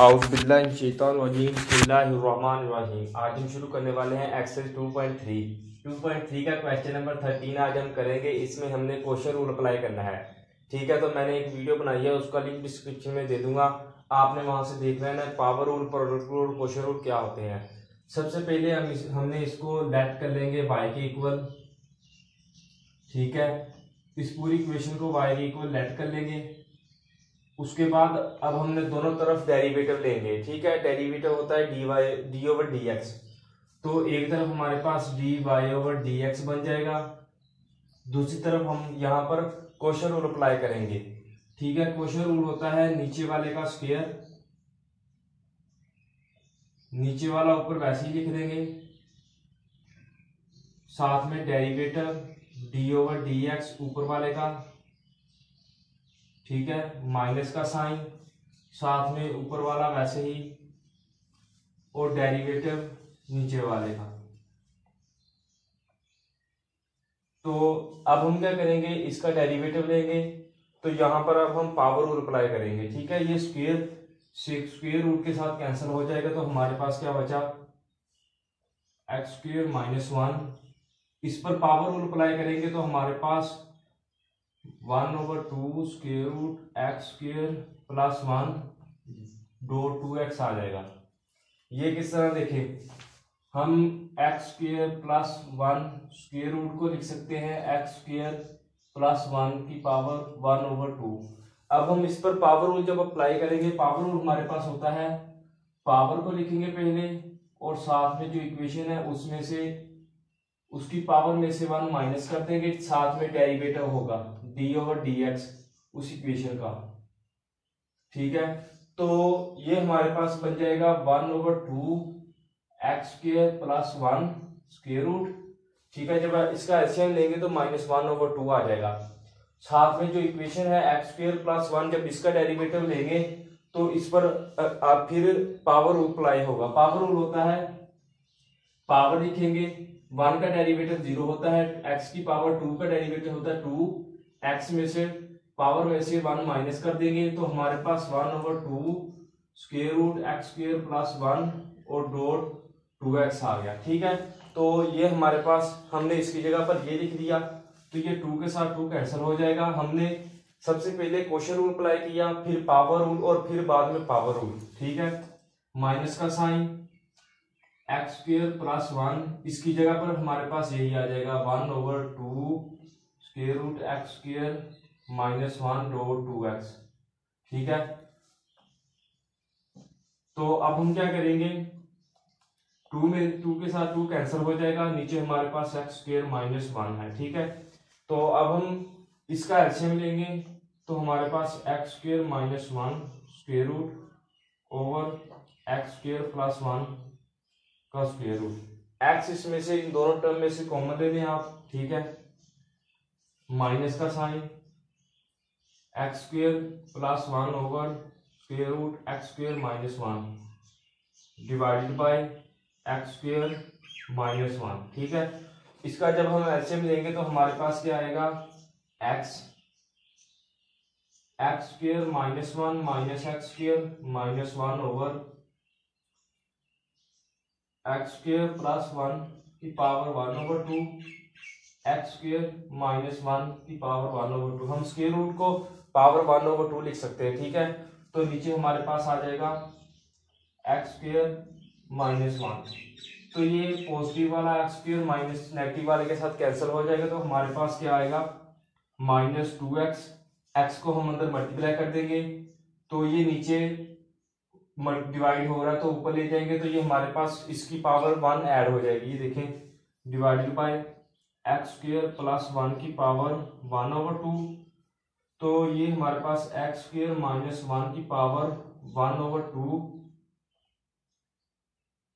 आउज़बिल्लाहिमिनश्शैतानिर्रजीम आज हम शुरू करने वाले हैं एक्सेल 2.3 2.3 का क्वेश्चन नंबर 13 आज हम करेंगे इसमें हमने क्वेश्चन रूल अप्लाई करना है। ठीक है तो मैंने एक वीडियो बनाई है उसका लिंक डिस्क्रिप्शन में दे दूँगा। आपने वहाँ से देख लेना power rule product rule question rule क्या होते हैं। सबसे पहले हम इस, हमने इसको लेट कर लेंगे वाई के इक्वल ठीक है इस पूरी क्वेश्चन को वाई के इक्वल लेट कर लेंगे। उसके बाद अब हमने दोनों तरफ़ डेरिवेटिव लेंगे, ठीक है? डेरिवेटिव होता है d y d over d x तो एक तरफ़ हमारे पास d y over d x बन जाएगा, दूसरी तरफ़ हम यहाँ पर क्वेश्चन रूल अप्लाई करेंगे, ठीक है? क्वेश्चन रूल होता है नीचे वाले का स्क्वेयर नीचे वाला ऊपर वैसे ही लिख देंगे। साथ में derivative d over d x ऊपर वाले का ठीक है? माइनस का साइन, साथ में ऊपर वाला वैसे ही, और डेरिवेटिव नीचे वाले का। तो अब हम क्या करेंगे? इसका डेरिवेटिव लेंगे। तो यहाँ पर अब हम पावर रूल अप्लाई करेंगे, ठीक है? ये स्क्वेयर स्क्वेयर रूट के साथ कैंसिल हो जाएगा तो हमारे पास क्या बचा? एक्स स्क्वेयर माइनस वन इस पर पावर रूल अप्लाई करेंगे तो हमारे पास one over two square root x square plus one दो टू एक्स आ जाएगा। ये किस तरह देखें? हम x square plus one square root को लिख सकते हैं एक्स स्क्वेयर प्लस वन की पावर वन ओवर टू अब हम इस पर पावर रूल जब अप्लाई करेंगे पावर रूल हमारे पास होता है पावर को लिखेंगे पहले और साथ में जो इक्वेशन है उसमें से, उसकी पावर में से वन माइनस कर देंगे, साथ में डेरिवेटिव होगा। डी ओवर डी एक्स उस इक्वेशन का। ठीक है? तो ये हमारे पास बन जाएगा one over two x square plus one square root ठीक है? जब इसका एलसीएम लेंगे तो माइनस वन ओवर टू आ जाएगा। साथ में जो इक्वेशन है एक्स स्क्र प्लस वन जब इसका डेरिवेटिव लेंगे तो इस पर आप फिर पावर अप्लाई होगा। पावर रूल होता है पावर लिखेंगे वन का डेरिवेटिव ज़ीरो होता है एक्स की पावर टू का डेरिवेटिव होता है टू एक्स में से पावर में से वन माइनस कर देंगे तो हमारे पास one over two square root x square plus one और डॉट टू एक्स आ गया, ठीक है? तो ये हमारे पास हमने इसकी जगह पर ये लिख दिया तो ये टू के साथ टू कैंसिल हो जाएगा। हमने सबसे पहले क्वेश्चन रूल अप्लाई किया, फिर पावर रूल और फिर बाद में पावर रूल ठीक है? माइनस का sign x square plus one इसकी जगह पर हमारे पास यही आ जाएगा one over two square root x square minus one dot two x, ठीक है? तो अब हम क्या करेंगे? टू में, टू के साथ टू कैंसिल हो जाएगा, नीचे हमारे पास एक्स स्क्र माइनस वन है, ठीक है? तो अब हम इसका एल्सियम लेंगे तो हमारे पास x square minus one square root over x square plus one का स्क्र रूट। एक्स इसमें से, इन दोनों टर्म में से कॉमन ले लें आप, ठीक है? माइनस का sign, x square plus one over square root x square minus one, divided by x square minus one, ठीक है? इसका जब हम एलसीएम लेंगे तो हमारे पास क्या आएगा? X x square minus one minus x square minus one over x square plus one की power one over two x square minus one की पावर वन ओवर टू हम स्क्र रूट को पावर वन ओवर टू लिख सकते हैं, ठीक है? तो नीचे हमारे पास आ जाएगा एक्स स्क्र माइनस वन तो ये पॉजिटिव वाला एक्स स्क्र माइनस नेगेटिव वाले के साथ कैंसिल हो जाएगा तो हमारे पास क्या आएगा? माइनस टू एक्स एक्स को हम अंदर मल्टीप्लाई कर देंगे। तो ये नीचे डिवाइड हो रहा है तो ऊपर ले जाएँगे तो ये हमारे पास इसकी पावर वन ऐड हो जाएगी, ये देखें। Divided by x square plus one की पावर वन ओवर टू तो ये हमारे पास एक्स स्क्र माइनस वन की power one over two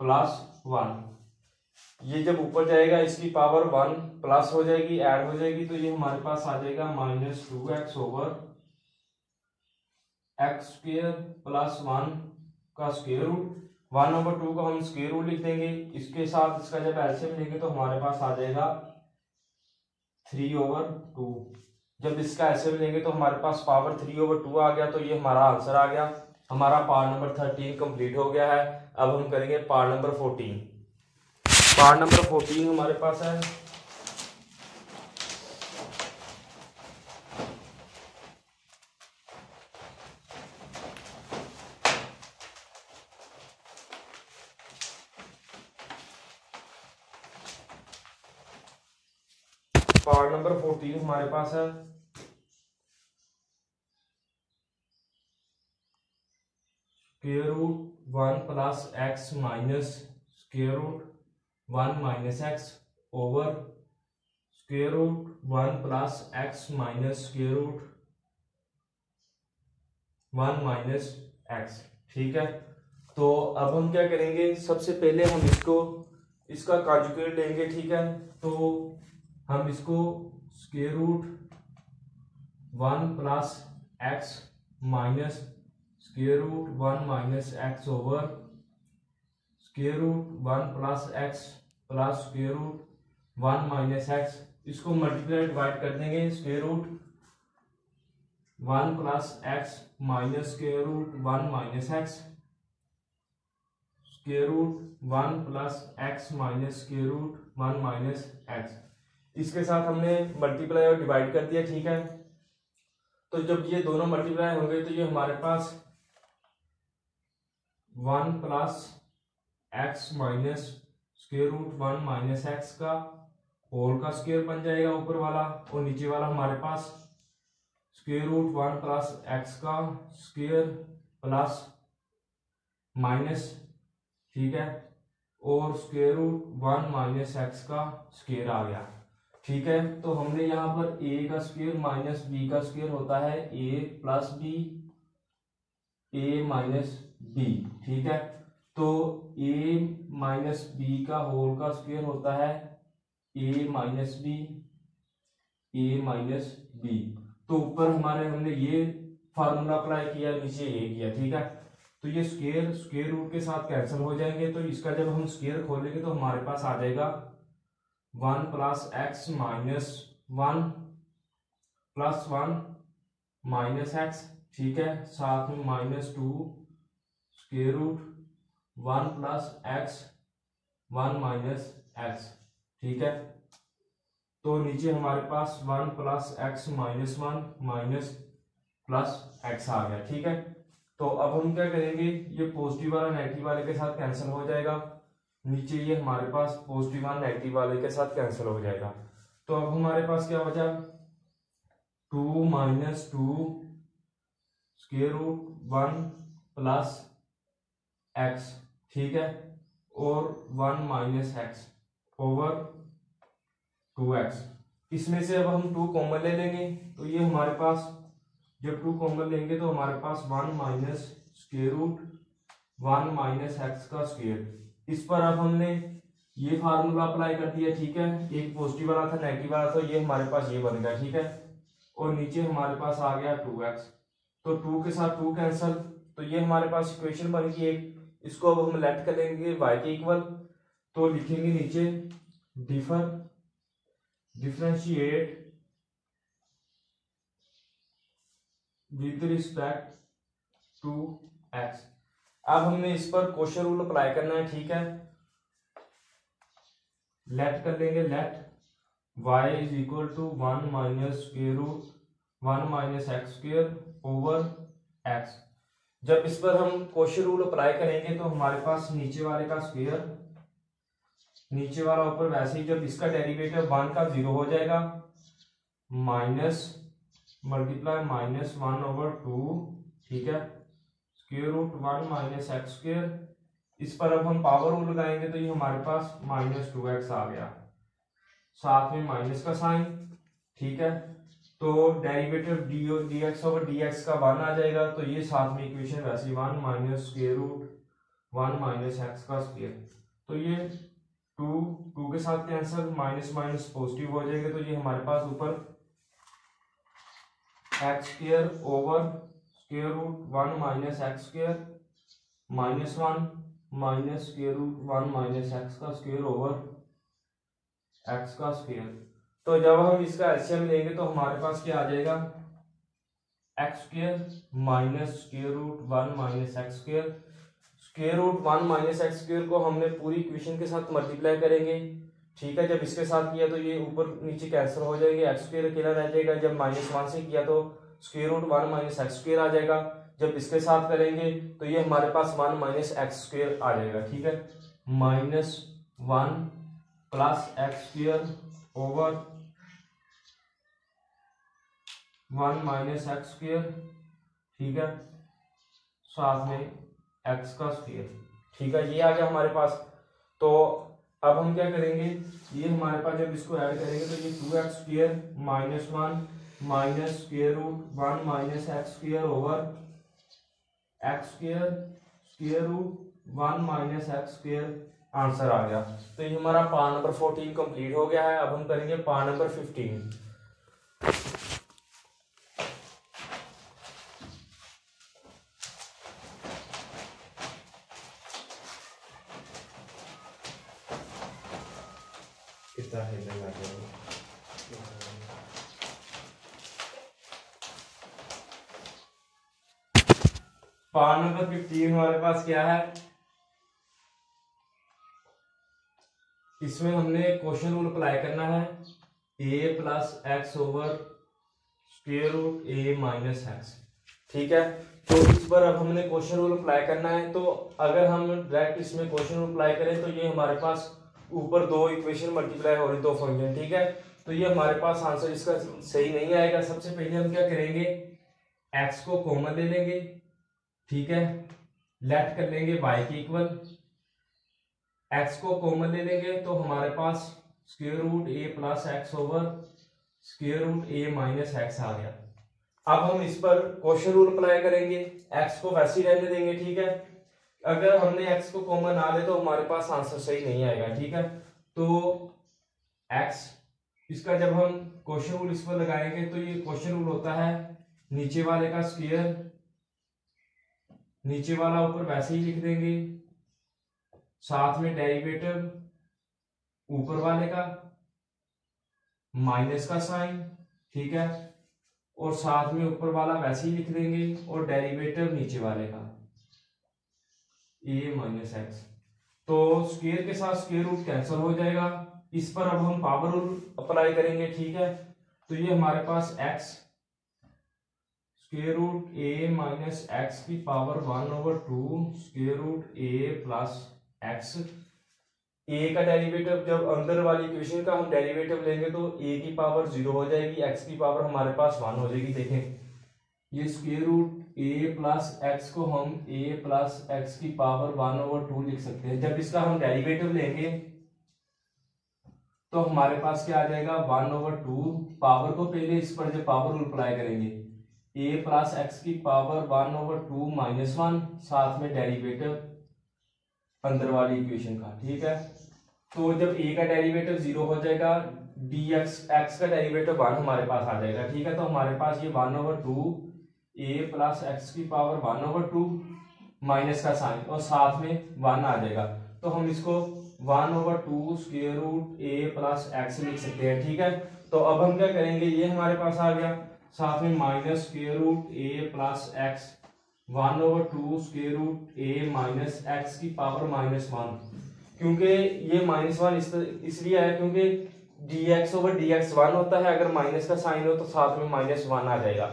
plus one. ये जब ऊपर जाएगा, इसकी पावर वन प्लस हो जाएगी, ऐड हो जाएगी तो ये हमारे पास आ जाएगा minus two x over x square plus one का square root. One over two को हम स्क्वेयर रूट लिख देंगे. इसके साथ इसका जब एल्सियम लेंगे तो हमारे पास आ जाएगा थ्री ओवर टू। जब इसका ऐसे लेंगे तो हमारे पास पावर थ्री ओवर टू आ गया तो ये हमारा आंसर आ गया। हमारा पार्ट नंबर थर्टीन कंप्लीट हो गया है। अब हम करेंगे part number fourteen part number fourteen हमारे पास है पार्ट नंबर फोर्टीन हमारे पास है square root one plus x minus square root one minus x over square root one plus x minus square root one minus x ठीक है? तो अब हम क्या करेंगे? सबसे पहले हम इसको, इसका कॉन्जुगेट लेंगे, ठीक है? तो हम इसको square root one plus x minus square root one minus x over square root one plus x plus square root one minus x. इसको मल्टीप्लाई डिवाइड कर देंगे square root one plus x minus square root one minus x. Square root one plus x minus square root one minus x. इसके साथ हमने multiply और divide कर दिया, ठीक है? तो जब ये दोनों मल्टीप्लाई होंगे तो ये हमारे पास one plus x minus square root one minus x का होल का स्क्वेयर बन जाएगा ऊपर वाला, और नीचे वाला हमारे पास square root one plus x का स्क्वेयर प्लस माइनस ठीक है? और square root one minus x का स्क्वेयर आ गया। ठीक है? तो हमने यहाँ पर ए का स्क्वेयर माइनस बी का स्क्वेयर होता है A plus B A minus B ठीक है? तो ए माइनस बी का होल का स्क्वेयर होता है A minus B A minus B तो ऊपर हमारे हमने ये फार्मूला अप्लाई किया, नीचे ए किया, ठीक है? तो ये स्क्वेयर स्क्वेयर रूट के साथ कैंसिल हो जाएँगे तो इसका जब हम स्क्वेयर खोलेंगे तो हमारे पास आ जाएगा one plus x minus one plus one minus x, ठीक है? साथ में minus two square root one plus x, one minus x, ठीक है? तो नीचे हमारे पास one plus x minus one minus plus x आ गया, ठीक है? तो अब हम क्या करेंगे? ये पॉजिटिव वाला नेगेटिव वाले के साथ कैंसिल हो जाएगा। नीचे ये हमारे पास पॉजिटिव वाला नेगेटिव वाले के साथ कैंसिल हो जाएगा। तो अब हमारे पास क्या बचा two minus two square root one plus x ठीक है? और one minus x over two x इसमें से अब हम टू कॉमन ले लेंगे। तो ये हमारे पास, जब टू कॉमन लेंगे तो हमारे पास one minus square root one minus x का स्क्वेयर इस पर अब हमने ये फार्मूला अप्लाई कर दिया, ठीक है? एक पॉजिटिव वाला था नेगेटिव वाला था, ये हमारे पास ये बन गया, ठीक है? और नीचे हमारे पास आ गया टू एक्स तो टू के साथ टू कैंसल तो ये हमारे पास इक्वेशन बन गई एक। इसको अब हम लेफ़्ट करेंगे वाई के इक्वल तो लिखेंगे नीचे differ differentiate with respect to x अब हमने इस पर क्वेश्चन रूल अप्लाई करना है, ठीक है? लेट कर लेंगे let y is equal to one minus square root one minus x square over x जब इस पर हम क्वेश्चन रूल अप्लाई करेंगे तो हमारे पास नीचे वाले का स्क्वेयर नीचे वाला ऊपर वैसे ही जब इसका डेरिवेटिव वन का ज़ीरो हो जाएगा minus multiply minus one over two ठीक है? Square root one minus x square इस पर अब हम पावर रूल लगाएँगे तो ये हमारे पास माइनस टू एक्स आ गया। साथ में माइनस का साइन ठीक है? तो derivative d d x over d x का वन आ जाएगा तो ये साथ में इक्वेशन वैसे one minus square root one minus x का स्क्वेयर तो ये टू टू के साथ कैंसिल माइनस माइनस पॉजिटिव हो जाएगा तो ये हमारे पास ऊपर x square over square root one minus x square minus one minus square root one minus x का स्क्वेयर ओवर एक्स का स्क्वेयर तो जब हम इसका एलसीएम लेंगे तो हमारे पास क्या आ जाएगा? X square minus square root one minus x square square root one minus x square को हमने पूरी इक्वेशन के साथ मल्टीप्लाई करेंगे। ठीक है? जब इसके साथ किया तो ये ऊपर नीचे कैंसिल हो जाएँगे। एक्स स्क्र अकेला रह जाएगा। जब माइनस वन से किया तो square root one minus x square आ जाएगा। जब इसके साथ करेंगे तो ये हमारे पास वन माइनस एक्स स्क्र आ जाएगा, ठीक है? Minus one plus x square over one minus x square ठीक है? साथ में एक्स का स्क्र ठीक है? ये आ गया हमारे पास। तो अब हम क्या करेंगे? ये हमारे पास जब इसको ऐड करेंगे तो ये two x square minus one minus square root one minus x square over x square square root one minus x square answer आ गया। तो ये हमारा पार्ट नंबर फोर्टीन कंप्लीट हो गया है। अब हम करेंगे पार्ट नंबर फिफ्टीन कितना है। पार्ट नंबर फिफ्टीन हमारे पास क्या है? इसमें हमने क्वेश्चन रूल अप्लाई करना है। A plus x over square root A minus x ठीक है? तो इस पर अब हमने क्वेश्चन रूल अप्लाई करना है। तो अगर हम डायरेक्ट इसमें क्वेश्चन रूल अप्लाई करें तो ये हमारे पास ऊपर दो इक्वेशन मल्टीप्लाई हो रही दो फ़ंक्शन ठीक है? तो ये हमारे पास आंसर इसका सही नहीं आएगा। सबसे पहले हम क्या करेंगे? एक्स को कॉमन ले लेंगे ठीक है? लेट कर लेंगे वाई के इक्वल एक्स को कॉमन ले लेंगे तो हमारे पास square root a plus x over square root a minus x आ गया। अब हम इस पर क्वेश्चन रूल अप्लाई करेंगे। एक्स को वैसे ही रहने देंगे, ठीक है? अगर हमने एक्स को कॉमन ना ले तो हमारे पास आंसर सही नहीं आएगा, ठीक है? तो एक्स इसका जब हम क्वेश्चन रूल इस पर लगाएँगे तो ये क्वेश्चन रूल होता है नीचे वाले का स्क्वेयर नीचे वाला ऊपर वैसे ही लिख देंगे। साथ में डेरिवेटिव ऊपर वाले का माइनस का साइन ठीक है? और साथ में ऊपर वाला वैसे ही लिख देंगे और डेरिवेटिव नीचे वाले का। ए माइनस एक्स तो स्क्वेयर के साथ स्क्वेयर रूट कैंसिल हो जाएगा। इस पर अब हम पावर रूल अप्लाई करेंगे, ठीक है? तो ये हमारे पास x square root a minus x की power one over two square root a plus x a का डेरिवेटिव जब अंदर वाली इक्वेशन का हम डेरिवेटिव लेंगे तो ए की पावर ज़ीरो हो जाएगी एक्स की पावर हमारे पास वन हो जाएगी, देखें। ये square root a plus x को हम ए प्लस एक्स की पावर वन ओवर टू लिख सकते हैं। जब इसका हम डेरिवेटिव लेंगे तो हमारे पास क्या आ जाएगा? वन ओवर टू पावर को पहले इस पर जब पावर अप्लाई करेंगे। ए प्लस एक्स की power one over two minus one साथ में डेरिवेटिव अंदर वाली इक्वेशन का, ठीक है? तो जब ए का डेरिवेटिव ज़ीरो हो जाएगा डी एक्स एक्स का डेरिवेटिव वन हमारे पास आ जाएगा, ठीक है? तो हमारे पास ये one over two a plus x की power one over two minus का साइन और साथ में वन आ जाएगा। तो हम इसको one over two square root a plus x लिख सकते हैं, ठीक है? तो अब हम क्या करेंगे? ये हमारे पास आ गया। साथ में minus square root a plus x one over two square root a minus x की पावर माइनस वन क्योंकि ये माइनस वन इसलिए आया क्योंकि d x over d x one होता है, अगर माइनस का साइन हो तो साथ में माइनस वन आ जाएगा।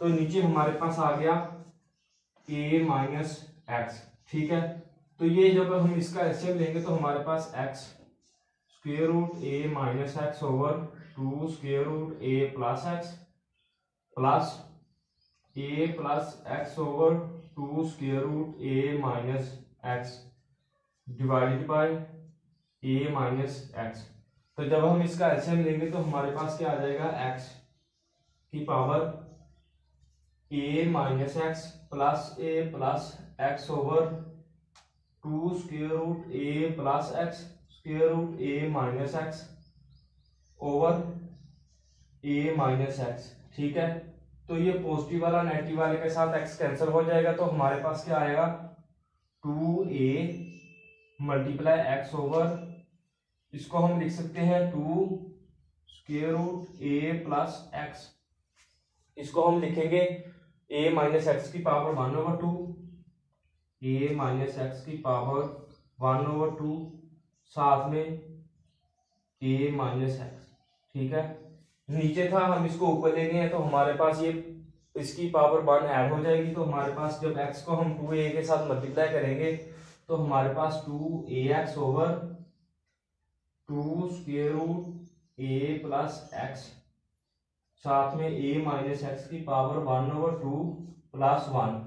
तो नीचे हमारे पास आ गया ए माइनस एक्स ठीक है? तो ये जब हम इसका एचएफ लेंगे तो हमारे पास x square root a minus x over two square root a plus x plus a plus x over two square root a minus x divided by a minus x. तो जब हम इसका एचएम लेंगे तो हमारे पास क्या आ जाएगा? एक्स की power a minus x plus a plus x over two square root a plus x square root a minus x over a minus x. ठीक है? तो ये पॉजिटिव वाला नेगेटिव वाले के साथ एक्स कैंसिल हो जाएगा तो हमारे पास क्या आएगा? Two a multiply x over इसको हम लिख सकते हैं two square root a plus x इसको हम लिखेंगे ए माइनस एक्स की power one over two a minus x की पावर वन ओवर टू साथ में ए माइनस एक्स ठीक है? नीचे था, हम इसको ऊपर ले गए तो हमारे पास ये, इसकी पावर वन ऐड हो जाएगी तो हमारे पास जब एक्स को हम टू ए के साथ मल्टीप्लाई करेंगे तो हमारे पास two a x over two square root a plus x साथ में ए माइनस एक्स की power one over two plus one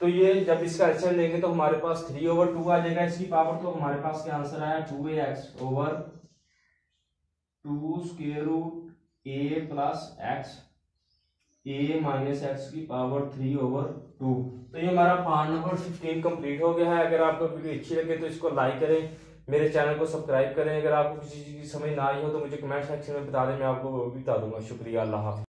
तो ये जब इसका आंसर लेंगे तो हमारे पास थ्री ओवर टू आ जाएगा इसकी पावर तो हमारे पास क्या आंसर आया? Two a x over two square root a plus x a minus x की पावर थ्री ओवर टू तो ये हमारा पार्ट नंबर फिफ्टीन कंप्लीट हो गया है। अगर आपको वीडियो अच्छी लगे तो इसको लाइक करें, मेरे चैनल को सब्सक्राइब करें। अगर आपको किसी चीज़ की समझ ना आई हो तो मुझे कमेंट सेक्शन में बता दें, मैं आपको वो भी बता दूँगा। शुक्रिया। अल्लाह हाफिज़।